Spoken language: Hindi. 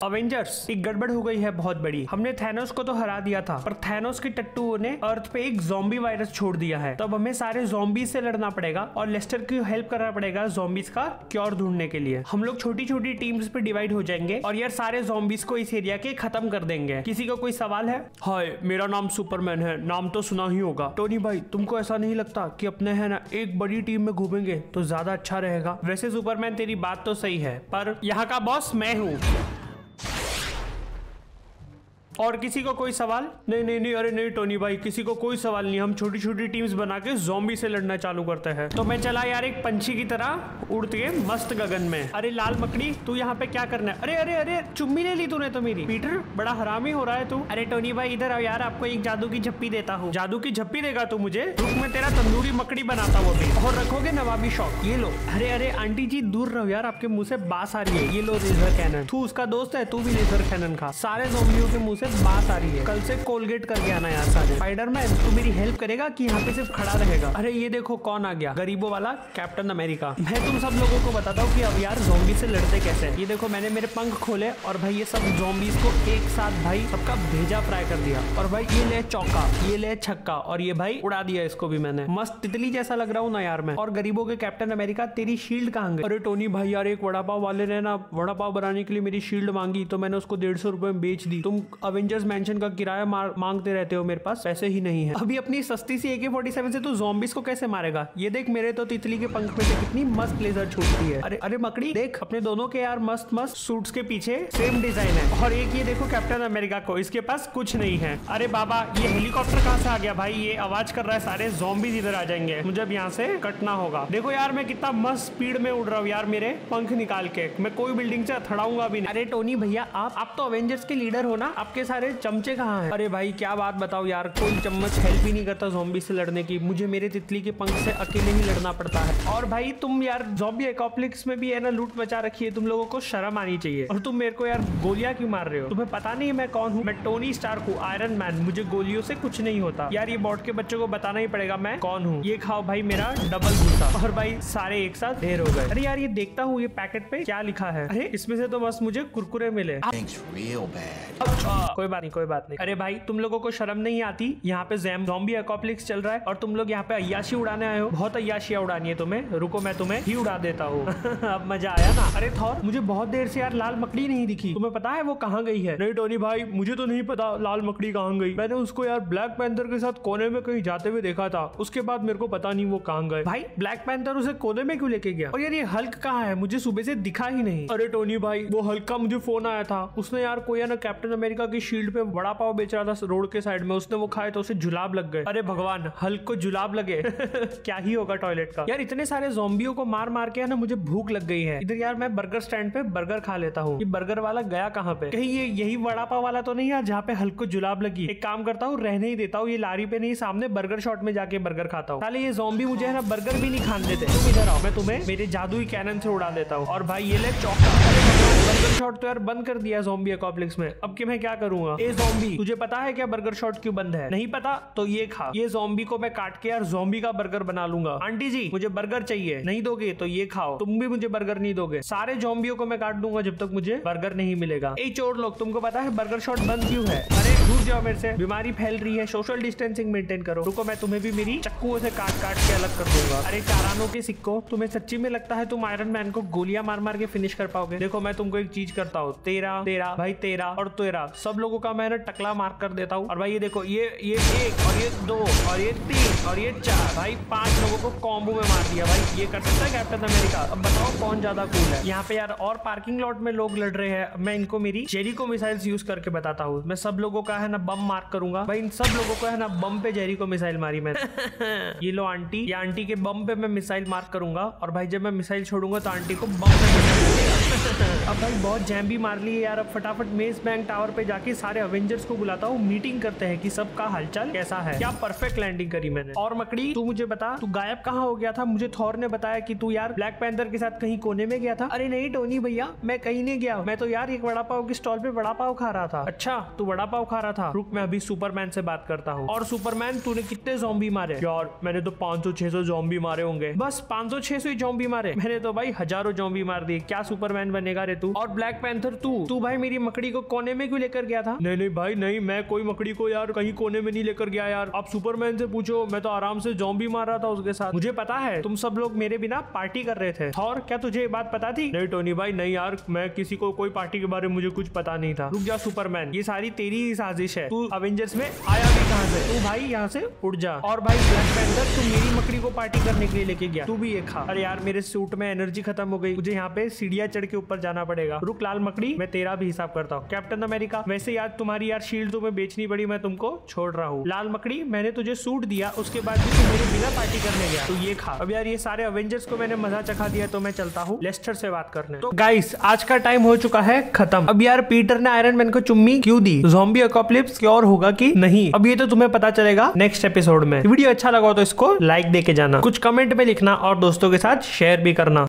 अवेंजर्स एक गड़बड़ हो गई है बहुत बड़ी। हमने थैनोस को तो हरा दिया था पर थैनोस के टट्टू ने अर्थ पे एक जोम्बी वायरस छोड़ दिया है। तब हमें सारे जोम्बीज से लड़ना पड़ेगा और लेस्टर की हेल्प करना पड़ेगा जोम्बीज का क्योर ढूँढने के लिए। हम लोग छोटी छोटी टीम्स पे डिवाइड हो जाएँगे और यार सारे जोम्बीज को इस एरिया के खत्म कर देंगे। किसी का को कोई सवाल है? हाय मेरा नाम सुपरमैन है। नाम तो सुना ही होगा। टोनी भाई तुमको ऐसा नहीं लगता की अपने है ना एक बड़ी टीम में घूमेंगे तो ज़्यादा अच्छा रहेगा? वैसे सुपरमैन तेरी बात तो सही है पर यहाँ का बॉस मैं हूँ। और किसी को कोई सवाल? नहीं नहीं नहीं, अरे नहीं, टोनी भाई, किसी को कोई सवाल नहीं। हम छोटी छोटी टीम्स बना के जोम्बी से लड़ना चालू करते हैं। तो मैं चला यार एक पंछी की तरह उड़ते के मस्त गगन में। अरे लाल मकड़ी, तू यहाँ पे क्या करना है? अरे अरे अरे, चुम्मी ले ली तूने तो मेरी। पीटर, बड़ा हरामी हो रहा है तू। अरे टोनी भाई, इधर आओ यार, आपको एक जादू की झप्पी देता हूँ। जादू की झप्पी देगा तू मुझे? मैं तेरा तंदूरी मकड़ी बनाता हूँ अभी। और रखोगे नवाबी शौक? ये लो। अरे अरे, आंटी जी, दूर रहो यार, आपके मुँह से बास आ रही है। ये लो लेजर कैनन तू उसका दोस्त है, तू भी लेजर कैनन खा। सारे जोम्बियों के मुँह से बात आ रही है। कल से कोलगेट करके आना यार सारे स्पाइडरमैन तू मेरी हेल्प करेगा कि यहाँ पे सिर्फ़ खड़ा रहेगा? अरे ये देखो, कौन आ गया? गरीबों वाला कैप्टन अमेरिका मैं तुम सब लोगों को बताता हूँ कि अब यार जोम्बी से लड़ते कैसे ये देखो, मैंने मेरे पंख खोले और भाई ये सब जोम्बीज को एक साथ भाई सबका भेजा फ्राई कर दिया। और भाई ये ले चौका, ये ले छक्का और ये भाई उड़ा दिया इसको भी मैंने। मस्त तितली जैसा लग रहा हूँ ना यार मैं। और गरीबों के कैप्टन अमेरिका तेरी शील्ड कहाँ गई? अरे टोनी भाई यार, एक वड़ा पाव वाले ने ना, वड़ा पाव बनाने के लिए मेरी शील्ड मांगी तो मैंने उसको डेढ़ सौ रुपए में बेच दी। तुम अवेंजर्स मेंशन का किराया मांगते रहते हो मेरे पास? पैसे ही नहीं है। अभी अपनी सस्ती सी एके फोर्टी सेवन से तू जोम्बिस को कैसे मारेगा? ये देख, मेरे तो तितली के पंख में से कितनी मस्त लेजर छूटती है। अरे अरे मकड़ी, देख, अपने दोनों के यार मस्त मस्त सूट्स के पीछे सेम डिज़ाइन है। और एक ये देखो कैप्टन अमेरिका को, इसके पास कुछ नहीं है। अरे बाबा, ये हेलीकॉप्टर कहाँ से आ गया भाई? ये आवाज़ कर रहा है, सारे जोम्बिस इधर आ जाएँगे। मुझे अब यहाँ से कटना होगा। देखो यार, मैं कितना मस्त स्पीड में उड़ रहा हूँ यार, मेरे पंख निकाल के। मैं कोई बिल्डिंग से थड़ाऊँगा भी नहीं। अरे टोनी भैया, आप आप तो अवेंजर्स के लीडर हो ना? आपके सारे चमचे कहाँ हैं? अरे भाई क्या बात बताओ यार कोई चम्मच हेल्प ही नहीं करता जोम्बी से लड़ने की। मुझे मेरे तितली के पंख से अकेले ही लड़ना पड़ता है। और भाई तुम यार जोम्बी एकॉप्लिक्स में भी है ना लूट मचा रखी है तुम लोगों को शर्म आनी चाहिए। और तुम मेरे को यार गोलियाँ क्यों मार रहे हो? तुम्हें पता नहीं मैं कौन हूँ? मैं टोनी स्टार हूँ आयरन मैन मुझे गोलियों से कुछ नहीं होता। यार ये बॉट के बच्चों को बताना ही पड़ेगा मैं कौन हूँ। ये खाओ भाई मेरा डबल भूसा और भाई सारे एक साथ ढेर हो गए। अरे यार ये देखता हूँ ये पैकेट पे क्या लिखा है। अरे इसमें से तो बस मुझे कुरकुरे मिले। कोई बात नहीं कोई बात नहीं। अरे भाई तुम लोगों को शर्म नहीं आती? यहाँ पे जैम जॉम्बी अकोप्लिक्स चल रहा है और तुम लोग यहाँ पे अयाशी उड़ाने आए हो। बहुत अयाशिया उड़ानी है तुम्हें। रुको मैं तुम्हें ही उड़ा देता हूँ। अब मज़ा आया ना? अरे थॉर मुझे बहुत देर से यार लाल मकड़ी नहीं दिखी। तुम्हें पता है वो कहाँ गई है? नहीं टोनी भाई मुझे तो नहीं पता लाल मकड़ी कहाँ गई। मैंने उसको यार ब्लैक पैंथर के साथ कोने में कहीं जाते हुए देखा था। उसके बाद मेरे को पता नहीं वो कहाँ गए। भाई ब्लैक पैंथर उसे कोने में क्यों लेके गया? और यार ये हल्क कहाँ है? मुझे सुबह से दिखा ही नहीं। अरे टोनी भाई वो हल्का मुझे फ़ोन आया था। उसने यार कोई ना कैप्टन अमेरिका की शील्ड पे बड़ा पाव बेच रहा था रोड के साइड में, उसने वो खाए तो उसे जुलाब लग गए। अरे भगवान, हल्क को जुलाब लगे। क्या ही होगा टॉयलेट का? यार इतने सारे जोम्बियों को मार मार के ना, मुझे भूख लग गई है। इधर यार मैं बर्गर स्टैंड पे बर्गर खा लेता हूँ। बर्गर वाला गया कहाँ पे? कहीं ये, यही वड़ा पाव वाला तो नहीं यार जहाँ पे हल्क को जुलाब लगी। एक काम करता हूँ, रहने ही देता हूँ, ये लारी पे नहीं, सामने बर्गर शॉट में जाके बर्गर खाता हूँ। ये जोम्बी मुझे है ना बर्गर भी नहीं खाने देते। इधर आओ, मैं तुम्हें मेरे जादुई कैनन से उड़ा देता हूँ। और भाई ये ले, चौका। बर्गर शॉट तो यार बंद कर दिया जोम्बी कॉम्प्लेक्स में। अब कि मैं क्या करूँगा? ए जोम्बी तुझे पता है क्या बर्गर शॉट क्यों बंद है? नहीं पता तो ये खा। ये जोम्बी को मैं काट के यार जोम्बी का बर्गर बना लूँगा। आंटी जी, मुझे बर्गर चाहिए। नहीं दोगे तो ये खाओ। तुम भी मुझे बर्गर नहीं दोगे। सारे जोम्बियों को मैं काट दूँगा जब तक मुझे बर्गर नहीं मिलेगा। ए चोर लोग, तुमको पता है बर्गर शॉट बंद क्यों है? अरे दूर जाओ मेरे से। बीमारी फैल रही है। सोशल डिस्टेंसिंग मेंटेन करो। रुको, मैं तुम्हें भी मेरी चक्कुओं से काट काट के अलग कर दूँगा। अरे, चारानों के सिक्को, तुम्हें सच्ची में लगता है तुम आयरन मैन को गोलियाँ मार मार के फिनिश कर पाओगे? देखो, मैं तुमको एक चीज़ करता हूँ तेरा तेरा भाई तेरा और तेरा। सब लोगों का मैं टकला मार कर देता हूँ। और भाई ये देखो ये ये एक और ये दो और ये तीन और ये चार। भाई पाँच लोगों को कॉम्बो में मार दिया भाई। ये कर सकता है कैप्टन अमेरिका अब बताओ कौन ज़्यादा कूल है? यहाँ पे यार और पार्किंग लॉट में लोग लड़ रहे हैं। मैं इनको मेरी जेरिको मिसाइल यूज़ करके बताता हूँ। मैं सब लोगों का है ना बम मार्क करूँगा। भाई इन सब लोगों को है ना बम पे जेरिको मिसाइल मारी मैंने। ये लो आंटी ये आंटी के बम पे मैं मिसाइल मार्क करूँगा। और भाई जब मैं मिसाइल छोड़ूँगा तो आंटी को बम पे अब भाई, बहुत जैम भी मार ली है यार। अब फटाफट मेस बैंक टावर पे जाके सारे अवेंजर्स को बुलाता हूँ मीटिंग करते हैं कि सबका हालचाल कैसा है। क्या परफेक्ट लैंडिंग करी मैंने। और मकड़ी, तू मुझे बता, तू गायब कहाँ हो गया था? मुझे थॉर ने बताया कि तू यार ब्लैक पैंथर के साथ कहीं कोने में गया था। अरे नहीं टोनी भैया, मैं कहीं नहीं गया। मैं तो यार एक वड़ा पाव के स्टॉल पे वड़ा पाव खा रहा था। अच्छा तू वड़ा पाव खा रहा था। रुक, मैं अभी सुपरमैन से बात करता हूँ। और सुपरमैन तूने कितने जॉम्बी मारे? यार, मैंने तो पाँच सौ, छह सौ जॉम्बी मारे होंगे। बस पाँच सौ, छह सौ ही जॉम्बी मारे। मैंने तो भाई हज़ारों जॉम्बी मार दिए। क्या सुपरमैन बनेगा रे तू? और ब्लैक पैंथर तू तू भाई मेरी मकड़ी को कोने में क्यों लेकर गया था? नहीं नहीं भाई नहीं मैं कोई मकड़ी को यार कहीं कोने में नहीं लेकर गया यार। आप सुपरमैन से पूछो मैं तो आराम से जॉम्बी मार रहा था उसके साथ। मुझे पता है तुम सब लोग मेरे बिना पार्टी कर रहे थे। और क्या तुझे ये बात पता थी? नहीं टोनी भाई नहीं यार मैं किसी को कोई पार्टी के बारे में मुझे कुछ पता नहीं था। रुक जा सुपरमैन ये सारी तेरी ही साजिश है। तू अवेंजर्स में आया भी कहाँ से? तू भाई यहाँ से उड़ जा। और भाई ब्लैक पैंथर तू मेरी मकड़ी को पार्टी करने के लिए लेके गया। तू भी ये खा। अरे यार मेरे सूट में एनर्जी खत्म हो गई। मुझे यहाँ पे सीढ़िया चढ़ के ऊपर जाना पड़ेगा। रुक लाल मकड़ी, मैं तेरा भी हिसाब करता हूँ। कैप्टन अमेरिका, वैसे यार तुम्हारी यार शील्ड तुम्हें बेचनी पड़ी, मैं तुमको छोड़ रहा हूँ। लाल मकड़ी, मैंने तुझे सूट दिया, उसके बाद भी तू मेरे बिना पार्टी करने गया। तो ये खा। अब यार ये सारे अवेंजर्स को मैंने मज़ा चखा दिया तो मैं चलता हूँ लेस्टर से बात करने। तो गाइस आज का टाइम हो चुका है खत्म। अब यार पीटर ने आयरन मैन को चुम्मी क्यों दी? जॉम्बी अकोपलिप्स क्योर होगा की नहीं? अब ये तो तुम्हें पता चलेगा नेक्स्ट एपिसोड में। वीडियो अच्छा लगा तो इसको लाइक दे के जाना। कुछ कमेंट में लिखना और दोस्तों के साथ शेयर भी करना।